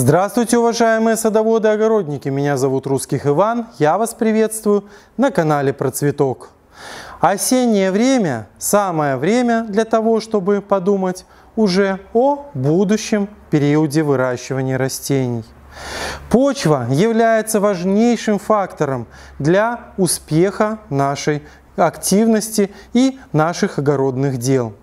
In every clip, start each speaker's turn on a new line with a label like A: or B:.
A: Здравствуйте, уважаемые садоводы и огородники! Меня зовут Русских Иван, я вас приветствую на канале Про Цветок. Осеннее время – самое время для того, чтобы подумать уже о будущем периоде выращивания растений. Почва является важнейшим фактором для успеха нашей активности и наших огородных дел.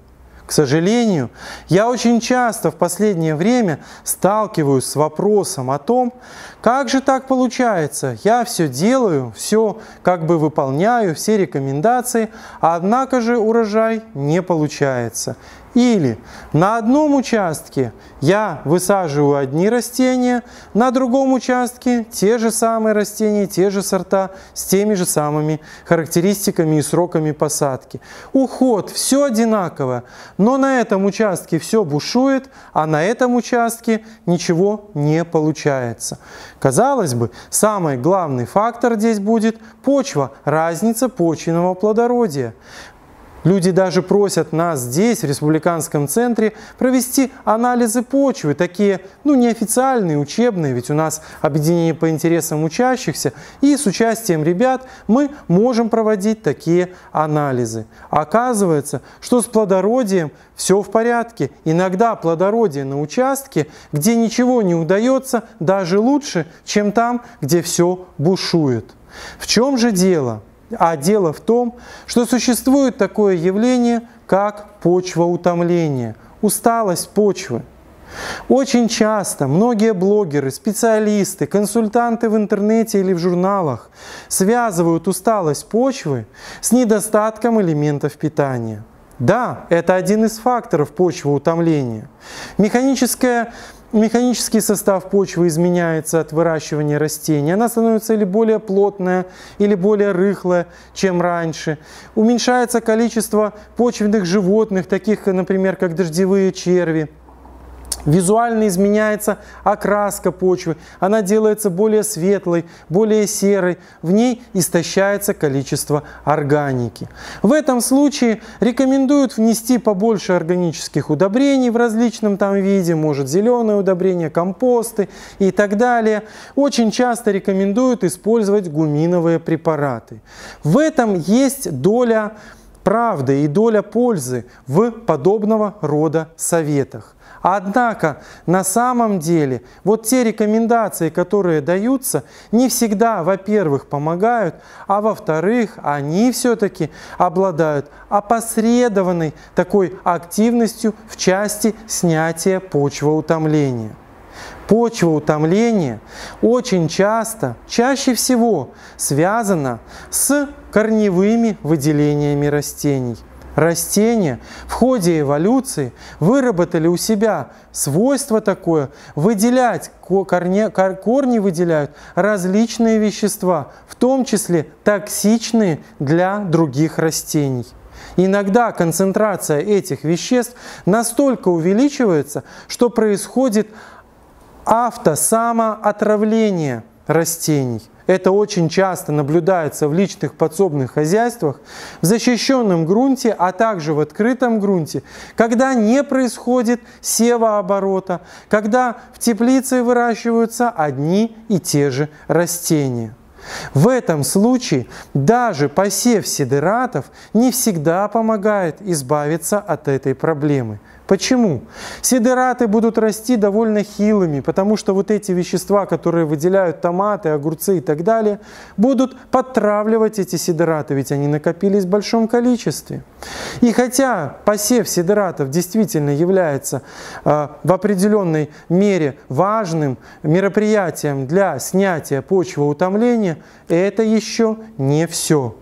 A: К сожалению, я очень часто в последнее время сталкиваюсь с вопросом о том, как же так получается, я все делаю, все как бы выполняю, все рекомендации, однако же урожай не получается. Или на одном участке я высаживаю одни растения, на другом участке те же самые растения, те же сорта с теми же самыми характеристиками и сроками посадки. Уход все одинаково, но на этом участке все бушует, а на этом участке ничего не получается. Казалось бы, самый главный фактор здесь будет почва, разница почвенного плодородия. Люди даже просят нас здесь, в Республиканском центре, провести анализы почвы, такие, ну, неофициальные, учебные, ведь у нас объединение по интересам учащихся, и с участием ребят мы можем проводить такие анализы. Оказывается, что с плодородием все в порядке. Иногда плодородие на участке, где ничего не удается, даже лучше, чем там, где все бушует. В чем же дело? А дело в том, что существует такое явление, как почвоутомление, усталость почвы. Очень часто многие блогеры, специалисты, консультанты в интернете или в журналах связывают усталость почвы с недостатком элементов питания. Да, это один из факторов почвоутомления. Механическое механический состав почвы изменяется от выращивания растений. Она становится или более плотная, или более рыхлая, чем раньше. Уменьшается количество почвенных животных, таких, например, как дождевые черви. Визуально изменяется окраска почвы, она делается более светлой, более серой, в ней истощается количество органики. В этом случае рекомендуют внести побольше органических удобрений в различном там виде, может зеленое удобрение, компосты и так далее. Очень часто рекомендуют использовать гуминовые препараты. В этом есть доля правды и доля пользы в подобного рода советах. Однако на самом деле вот те рекомендации, которые даются, не всегда, во-первых, помогают, а во-вторых, они все-таки обладают опосредованной такой активностью в части снятия почвоутомления. Почвоутомление очень часто, чаще всего связано с корневыми выделениями растений – Растения в ходе эволюции выработали у себя свойство такое выделять, корни, корни выделяют различные вещества, в том числе токсичные для других растений. Иногда концентрация этих веществ настолько увеличивается, что происходит автосамоотравление растений. Это очень часто наблюдается в личных подсобных хозяйствах, в защищенном грунте, а также в открытом грунте, когда не происходит севооборота, когда в теплице выращиваются одни и те же растения. В этом случае даже посев сидератов не всегда помогает избавиться от этой проблемы. Почему? Сидераты будут расти довольно хилыми, потому что вот эти вещества, которые выделяют томаты, огурцы и так далее, будут подтравливать эти сидераты, ведь они накопились в большом количестве. И хотя посев сидератов действительно является э, в определенной мере важным мероприятием для снятия почвоутомления, это еще не все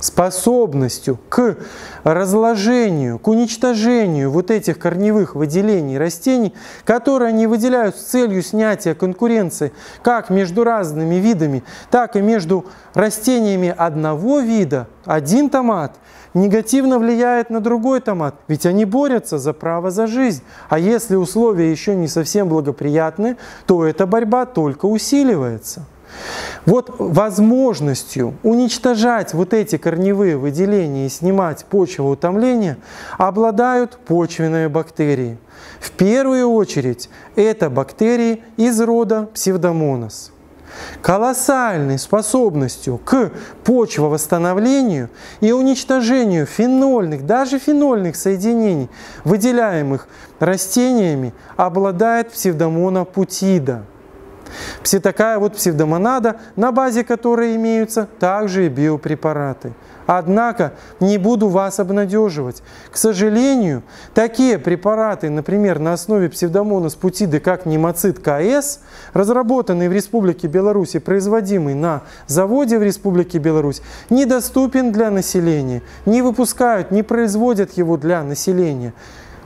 A: способностью к разложению, к уничтожению вот этих корневых выделений растений, которые они выделяют с целью снятия конкуренции как между разными видами, так и между растениями одного вида, один томат негативно влияет на другой томат, ведь они борются за право за жизнь. А если условия еще не совсем благоприятны, то эта борьба только усиливается. Вот возможностью уничтожать вот эти корневые выделения и снимать почвоутомление обладают почвенные бактерии. В первую очередь это бактерии из рода псевдомонос колоссальной способностью к почвовосстановлению и уничтожению фенольных, даже фенольных соединений, выделяемых растениями, обладает псевдомона путида. Такая вот псевдомонада, на базе которой имеются также и биопрепараты – Однако не буду вас обнадеживать. К сожалению, такие препараты, например, на основе псевдомонас путиды, как немоцит КС, разработанный в Республике Беларусь и производимый на заводе в Республике Беларусь, недоступен для населения. Не выпускают, не производят его для населения.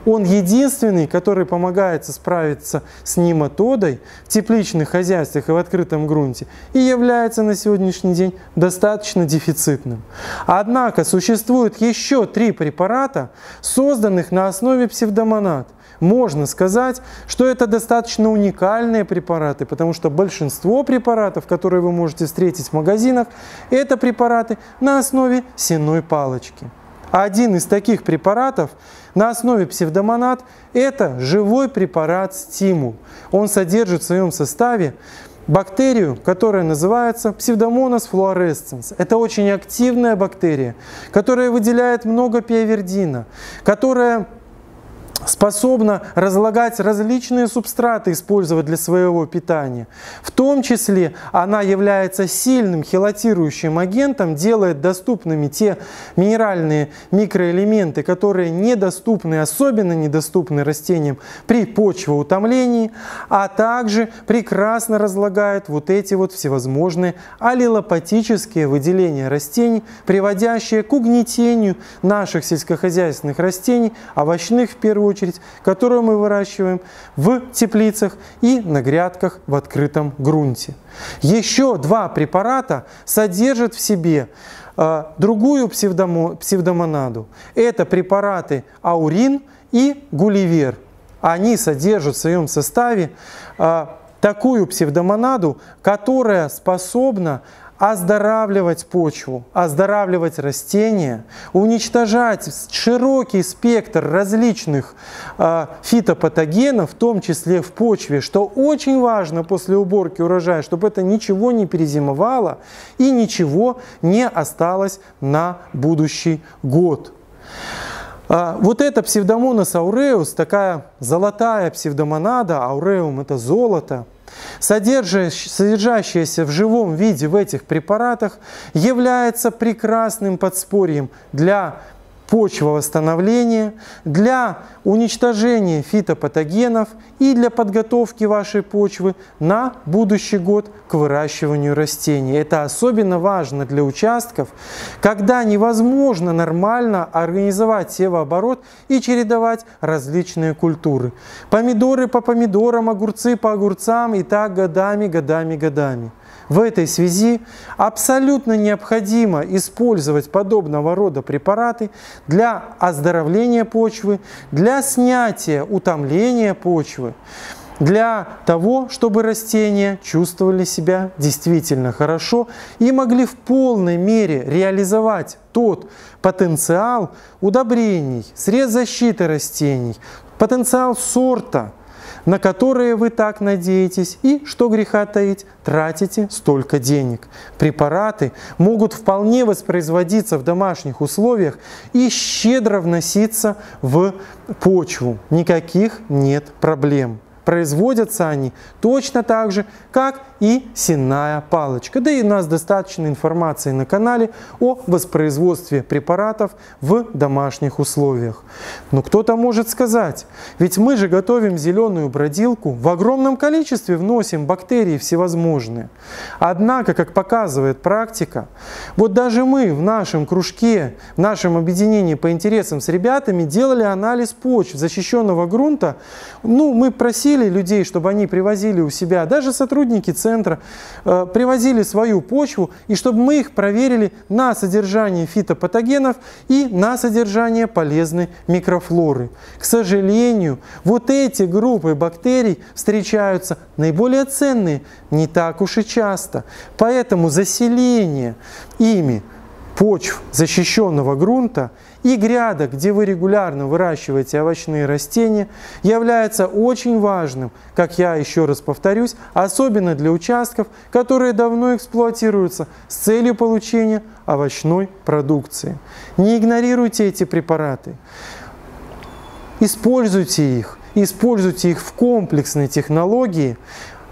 A: Он единственный, который помогает справиться с нематодой в тепличных хозяйствах и в открытом грунте и является на сегодняшний день достаточно дефицитным. Однако существует еще три препарата, созданных на основе псевдомонад. Можно сказать, что это достаточно уникальные препараты, потому что большинство препаратов, которые вы можете встретить в магазинах, это препараты на основе сенной палочки. Один из таких препаратов на основе псевдомонад – это живой препарат стимул. Он содержит в своем составе бактерию, которая называется псевдомонас fluorescens. Это очень активная бактерия, которая выделяет много пиавердина, которая способна разлагать различные субстраты, использовать для своего питания. В том числе она является сильным хелатирующим агентом, делает доступными те минеральные микроэлементы, которые недоступны, особенно недоступны растениям при почвоутомлении, а также прекрасно разлагает вот эти вот всевозможные аллелопатические выделения растений, приводящие к угнетению наших сельскохозяйственных растений, овощных в первую очередь, которую мы выращиваем в теплицах и на грядках в открытом грунте. Еще два препарата содержат в себе э, другую псевдомонаду. Это препараты аурин и гулливер. Они содержат в своем составе э, такую псевдомонаду, которая способна оздоравливать почву, оздоравливать растения, уничтожать широкий спектр различных э, фитопатогенов, в том числе в почве, что очень важно после уборки урожая, чтобы это ничего не перезимовало и ничего не осталось на будущий год. А, вот эта псевдомонас ауреус, такая золотая псевдомонада, ауреум это золото – содержащаяся в живом виде в этих препаратах, является прекрасным подспорьем для почвовосстановления, для уничтожения фитопатогенов и для подготовки вашей почвы на будущий год к выращиванию растений. Это особенно важно для участков, когда невозможно нормально организовать севооборот и чередовать различные культуры. Помидоры по помидорам, огурцы по огурцам и так годами, годами, годами. В этой связи абсолютно необходимо использовать подобного рода препараты для оздоровления почвы, для снятия утомления почвы, для того, чтобы растения чувствовали себя действительно хорошо и могли в полной мере реализовать тот потенциал удобрений, средств защиты растений, потенциал сорта – на которые вы так надеетесь и, что греха таить, тратите столько денег. Препараты могут вполне воспроизводиться в домашних условиях и щедро вноситься в почву. Никаких нет проблем. Производятся они точно так же, как и сенная палочка. Да и у нас достаточно информации на канале о воспроизводстве препаратов в домашних условиях. Но кто-то может сказать, ведь мы же готовим зеленую бродилку, в огромном количестве вносим бактерии всевозможные. Однако, как показывает практика, вот даже мы в нашем кружке, в нашем объединении по интересам с ребятами делали анализ почв защищенного грунта. Ну, мы просили просили людей, чтобы они привозили у себя, даже сотрудники центра, э, привозили свою почву, и чтобы мы их проверили на содержание фитопатогенов и на содержание полезной микрофлоры. К сожалению, вот эти группы бактерий встречаются наиболее ценные не так уж и часто. Поэтому заселение ими почв защищенного грунта и грядок, где вы регулярно выращиваете овощные растения, является очень важным, как я еще раз повторюсь, особенно для участков, которые давно эксплуатируются с целью получения овощной продукции. Не игнорируйте эти препараты. Используйте их, используйте их в комплексной технологии,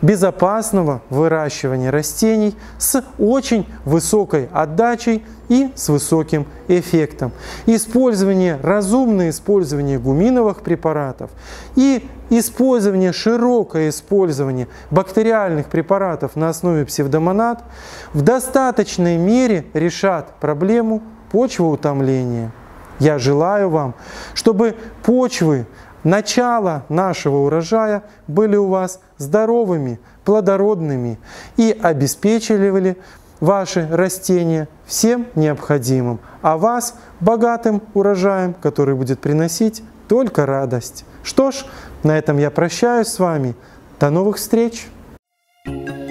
A: безопасного выращивания растений с очень высокой отдачей и с высоким эффектом. Использование, разумное использование гуминовых препаратов и использование, широкое использование бактериальных препаратов на основе псевдомонад в достаточной мере решат проблему почвоутомления. Я желаю вам, чтобы почвы начала нашего урожая были у вас здоровыми, плодородными и обеспечивали ваши растения всем необходимым, а вас богатым урожаем, который будет приносить только радость. Что ж, на этом я прощаюсь с вами. До новых встреч! thank you